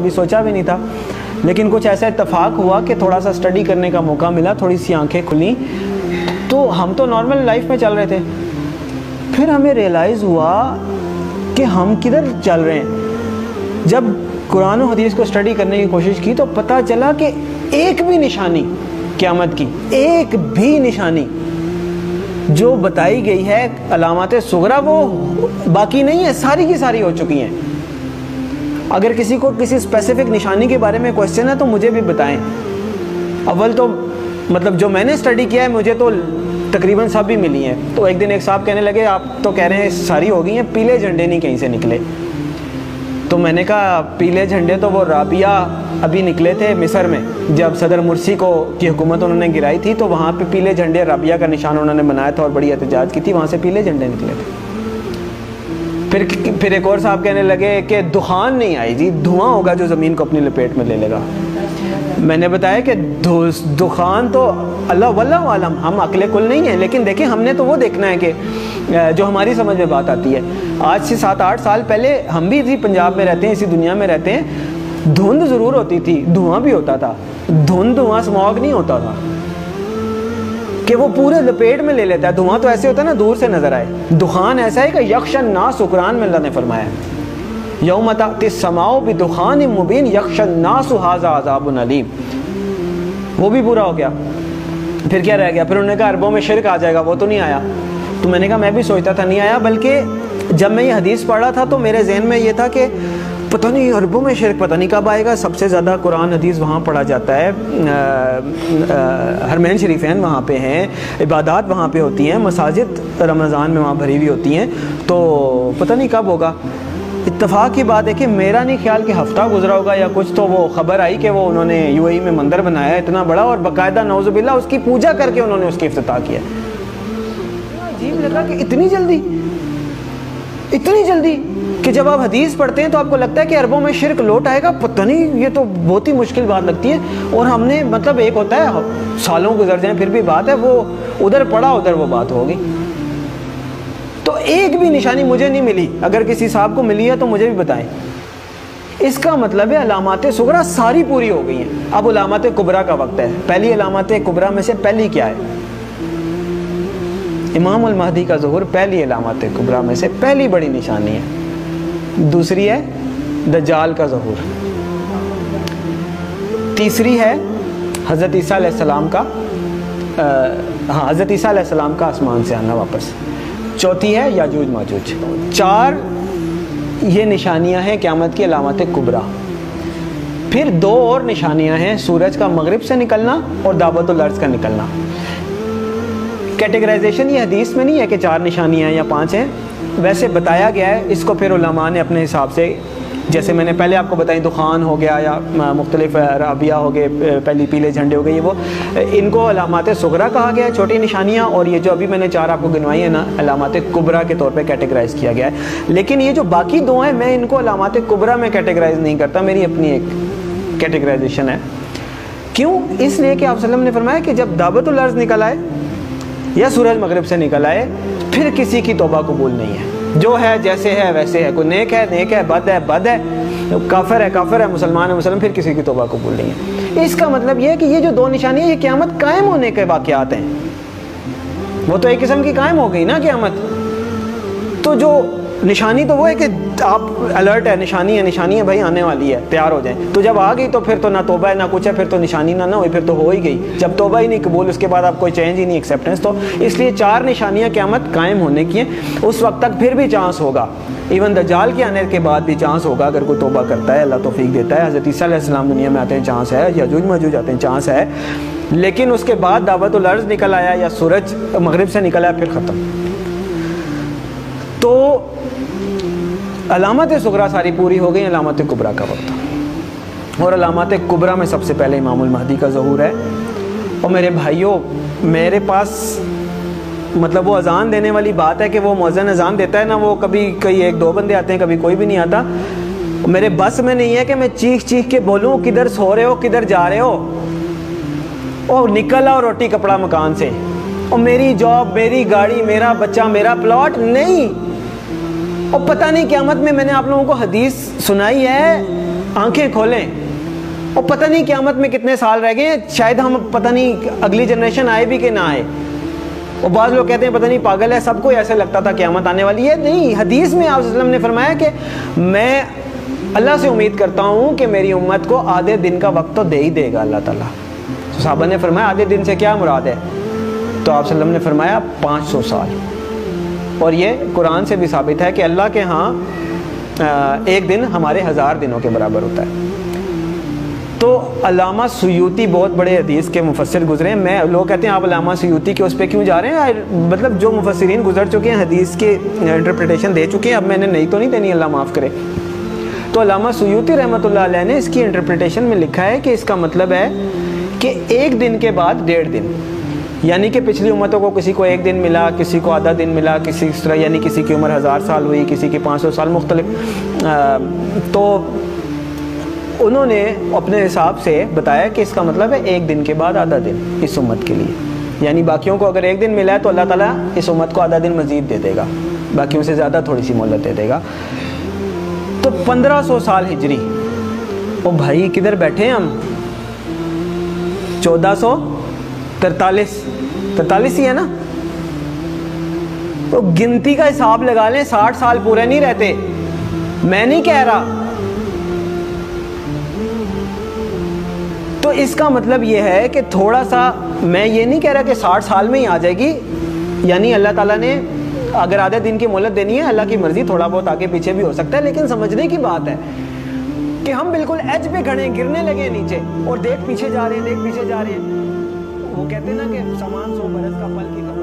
कभी सोचा भी नहीं था। लेकिन कुछ ऐसा इतफाक़ हुआ कि थोड़ा सा स्टडी करने का मौका मिला, थोड़ी सी आँखें खुली। तो हम तो नॉर्मल लाइफ में चल रहे थे। फिर हमें रियलाइज़ हुआ कि हम किधर चल रहे हैं। जब कुरान हदीस को स्टडी करने की कोशिश की तो पता चला कि एक भी निशानी क़्यामत की, एक भी निशानी जो बताई गई है अलामत सुगरा वो बाकी नहीं है, सारी की सारी हो चुकी हैं। अगर किसी को किसी स्पेसिफिक निशानी के बारे में क्वेश्चन है तो मुझे भी बताएँ। अव्वल तो मतलब जो मैंने स्टडी किया है, मुझे तो तकरीबन सब भी मिली हैं। तो एक दिन एक साहब कहने लगे, आप तो कह रहे हैं, सारी हो गई हैं, पीले झंडे नहीं कहीं से निकले। तो मैंने कहा, पीले झंडे तो वो राबिया अभी निकले थे मिस्र में, जब सदर मुर्सी को, की हुकूमत उन्होंने गिराई थी तो वहाँ पे पीले झंडे राबिया का निशान उन्होंने बनाया था और बड़ी एहतजाज की थी, वहाँ से पीले झंडे निकले थे। फिर फिर एक और साहब कहने लगे कि दुखान नहीं आई जी, धुआँ होगा जो ज़मीन को अपनी लपेट में ले लेगा। मैंने बताया कि दुखान तो अल्लाह वल्लाह आलम, हम अकले कुल नहीं है, लेकिन देखें हमने तो वो देखना है कि जो हमारी समझ में बात आती है। आज से सात आठ साल पहले हम भी इसी पंजाब में रहते हैं, इसी दुनिया में रहते हैं। धुंध ज़रूर होती थी, धुआँ भी होता था। धुंध, धुआँ, स्मॉग नहीं होता था। कि वो पूरे लपेट में ले लेता है। धुआँ तो ऐसे होता है ना, दूर से नज़र आए। दुखान ऐसा है कि यक्षन ना सुकरान में अल्लाह ने फरमाया यौमता भी दुखान मुबीन यक्षन ना सुहाजा आजाब वो भी हो गया। फिर क्या रह गया? फिर उन्होंने कहा, अरबों में शिरक आ जाएगा, वो तो नहीं आया। तो मैंने कहा, मैं भी सोचता था, नहीं आया, बल्कि जब मैं ये हदीस पढ़ा था तो मेरे जहन में ये था कि पता नहीं, अरबों में शिरक पता नहीं कब आएगा। सबसे ज़्यादा कुरान हदीस वहाँ पढ़ा जाता है। हरमैन शरीफैन वहाँ पे हैं। इबादत वहाँ पे होती हैं। मसाजिद रमज़ान में वहाँ भरी हुई होती हैं। तो पता नहीं कब होगा। इतफ़ाक़ की बात है कि मेरा नहीं ख्याल कि हफ़्ता गुजरा होगा या कुछ तो वो ख़बर आई कि वो उन्होंने यूएई में मंदिर बनाया इतना बड़ा और बाकायदा नौजुबिल्ला उसकी पूजा करके उन्होंने उसकी अफ्ताह किया अजीब लगा कि इतनी जल्दी? इतनी जल्दी कि जब आप हदीस पढ़ते हैं तो आपको लगता है कि अरबों में शिरक लौट आएगा? पता नहीं, ये तो बहुत ही मुश्किल बात लगती है। और हमने मतलब एक होता है सालों गुजर जाए, फिर भी बात है, वो उधर पड़ा उधर वो बात होगी। तो एक भी निशानी मुझे नहीं मिली। अगर किसी साहब को मिली है तो मुझे भी बताएँ। इसका मतलब है, अलामत सुगरा सारी पूरी हो गई हैं। अब अलामत कुबरा का वक्त है। पहली अलामत कुबरा में से पहली क्या है? इमाम महदी का जहूर पहली अलामत कुबरा में से पहली बड़ी निशानी है। दूसरी है दजाल का जहूर। तीसरी है हज़रत ईसीम का हाँ हज़रत ईसीम का आसमान से आना वापस। चौथी है याजूज माजूज। चार ये निशानियाँ हैं क़्यामत की अलामत कुबरा। फिर दो और निशानियाँ हैं सूरज का मगरिब से निकलना और दावतुल का निकलना। कैटेगराइजेशन ये हदीस में नहीं है कि चार निशानियाँ या पाँच हैं। वैसे बताया गया है, इसको फिर उलमा ने अपने हिसाब से, जैसे मैंने पहले आपको बताई, दुखान हो गया या मुख्तलिफ़ राबिया हो गए पहली पीले झंडे हो गए, ये वो इनको अलामत सुगरा कहा गया है, छोटी निशानियाँ, और ये जो अभी मैंने चार आपको गिनवाई है ना, अलामत कुबरा के तौर पर कैटेगराइज किया गया है। लेकिन ये जो बाकी दो हैं, मैं इनको अलामत कुबरा में कैटेगराइज नहीं करता, मेरी अपनी एक कैटेगराइजेशन है। क्यों? इसलिए कि आप ने फरमाया कि जब दावतुल अर्ज़ निकल आए या सूरज मगरब से निकल आए, फिर किसी की तोबा कबूल नहीं है। जो है, जैसे है, वैसे है। कोई नेक है नेक है, बद है बद है, काफर है काफर है, मुसलमान है, मुसलमान, फिर किसी की तोबा कबूल नहीं है। इसका मतलब यह है कि ये जो दो निशानी है ये क्यामत कायम होने के वाक़ात हैं। वो तो एक किस्म की कायम हो गई ना क्यामत। तो जो निशानी तो वो है कि आप अलर्ट है, निशानी है निशानी है, भाई आने वाली है, तैयार हो जाए। तो जब आ गई तो फिर तो ना तोबा है, ना कुछ है, फिर तो निशानी ना ना हुई, फिर तो हो ही गई। जब तोबा ही नहीं कबूल, उसके बाद आप कोई चेंज ही नहीं एक्सेप्टेंस तो। इसलिए चार निशानियाँ क्यामत कायम होने की हैं। उस वक्त तक फिर भी चांस होगा। इवन दजाल के आने के बाद भी चांस होगा, अगर कोई तोबा करता है, अल्लाह तोफीक देता है। हज़रत ईसीम दुनिया में आते हैं चांस है यजूज मजूज आते हैं चांस है। लेकिन उसके बाद दावत अर्ज़ निकल आया, या सूरज मगरब से निकल आया फिर ख़त्म। तो अलामत सुगरा सारी पूरी हो गई अलामत कुबरा का वक्त। और अलामत कुबरा में सबसे पहले इमामुल महदी का जहूर है। और मेरे भाइयों, मेरे पास मतलब वो अजान देने वाली बात है कि वो मौजन अजान देता है ना, वो कभी कई एक दो बंदे आते हैं, कभी कोई भी नहीं आता। मेरे बस में नहीं है कि मैं चीख चीख के बोलूँ, किधर सो रहे हो, किधर जा रहे हो। और निकल आओ रोटी कपड़ा मकान से। और मेरी जॉब मेरी गाड़ी, मेरा बच्चा, मेरा प्लॉट नहीं। और पता नहीं क्यामत में मैंने आप लोगों को हदीस सुनाई है, आँखें खोलें। और पता नहीं क्यामत में कितने साल रह गए शायद हम पता नहीं अगली जनरेशन आए भी कि ना आए। और बाद लोग कहते हैं, पता नहीं, पागल है, सबको ऐसा लगता था क्यामत आने वाली है। नहीं, हदीस में आप ने फरमाया कि मैं अल्लाह से उम्मीद करता हूँ कि मेरी उम्मत को आधे दिन का वक्त तो दे ही देगा अल्लाह ताला। तो साहबा ने फरमाया, आधे दिन से क्या मुराद है? तो आप ने फरमाया 500 साल। और ये कुरान से भी साबित है कि अल्लाह के यहाँ एक दिन हमारे हज़ार दिनों के बराबर होता है। तो अलामा सयूती बहुत बड़े हदीस के मुफसर गुजरे मैं, लोग कहते हैं, आप अलामा सयूती के उस पर क्यों जा रहे हैं? मतलब जो मुफसरीन गुजर चुके हैं, हदीस के इंटरप्रटेशन दे चुके हैं, अब मैंने नहीं तो नहीं देनी, अल्लाह माफ़ करे। तो अलामा सयूती रहमत ने इसकी इंटरप्रटेशन में लिखा है कि इसका मतलब है कि एक दिन के बाद डेढ़ दिन। यानी कि पिछली उम्मतों को किसी को एक दिन मिला, किसी को आधा दिन मिला, किसी इस तरह, यानी किसी की उम्र हज़ार साल हुई, किसी की पाँच सौ साल मुख्तलिफ़। तो उन्होंने अपने हिसाब से बताया कि इसका मतलब है एक दिन के बाद आधा दिन इस उम्मत के लिए। यानी बाकियों को अगर एक दिन मिला है तो अल्लाह ताला इस उम्मत को आधा दिन मज़ीद दे देगा। बाकियों से ज़्यादा थोड़ी सी मोहलत दे देगा। तो पंद्रह सौ साल हिजरी। ओ भाई, किधर बैठे हम? चौदह सौ? तरतालीस तरतालीस ही है ना? तो गिनती का हिसाब लगा लें, साठ साल पूरे नहीं रहते। मैं नहीं कह रहा। तो इसका मतलब यह है कि थोड़ा सा, मैं ये नहीं कह रहा कि साठ साल में ही आ जाएगी। यानी अल्लाह ताला ने अगर आधे दिन की मोहलत देनी है, अल्लाह की मर्ज़ी थोड़ा बहुत आगे पीछे भी हो सकता है, लेकिन समझने की बात है कि हम बिल्कुल एज पे खड़े गिरने लगे नीचे और देख पीछे जा रहे हैं, देख पीछे जा रहे हैं। वो कहते हैं ना कि समान सो बरस का फल की खबर